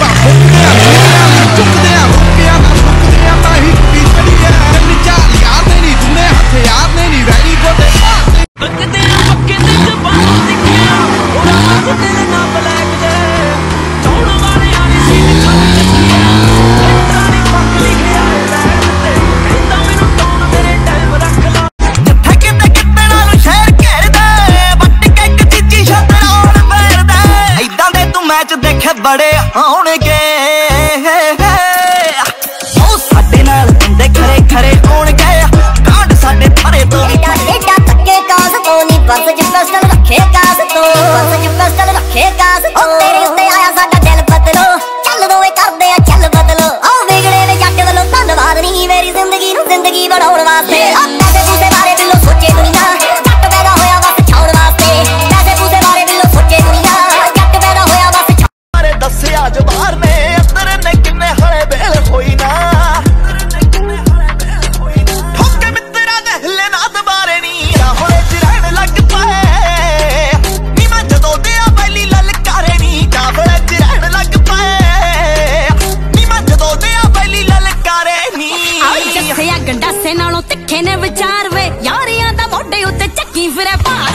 把あ、本。ਬੜੇ ਆਉਣਗੇ। ਉਹ ਸਾਡੇ ਨਾਲ ਬੰਦੇ ਖਰੇ ਖਰੇ ਹੋਣਗੇ। ਕਾਂਡ ਸਾਡੇ ਭਰੇ ਤੋਂ ਏਡਾ ਏਡਾ ਤੱਕੇ ਕਾਸ ਤੋਂ ਨਹੀਂ ਪਰਸ ਚ ਪਿਸਟਲ ਰੱਖੇ ਕਾਸ ਤੋਂ। ਪਰਸ ਚ ਪਿਸਟਲ ਰੱਖੇ ਕਾਸ ਤੋਂ। ਤੇਰੇ ਉੱਤੇ ਆਇਆ ਸਾਡਾ ਦਿਲ ਬਦਲੋ। ਚੱਲ ਦੋਵੇਂ ਕਰਦੇ ਆ ਚੱਲ ਬਦਲੋ। ਆ ਵਿਗੜੇ ਨੇ ਜੱਟ ਵੱਲੋਂ ਧੰਨਵਾਦ ਨਹੀਂ ਮੇਰੀ ਜ਼ਿੰਦਗੀ ਨੂੰ ਜ਼ਿੰਦਗੀ ਬਣਾਉਣ for that up,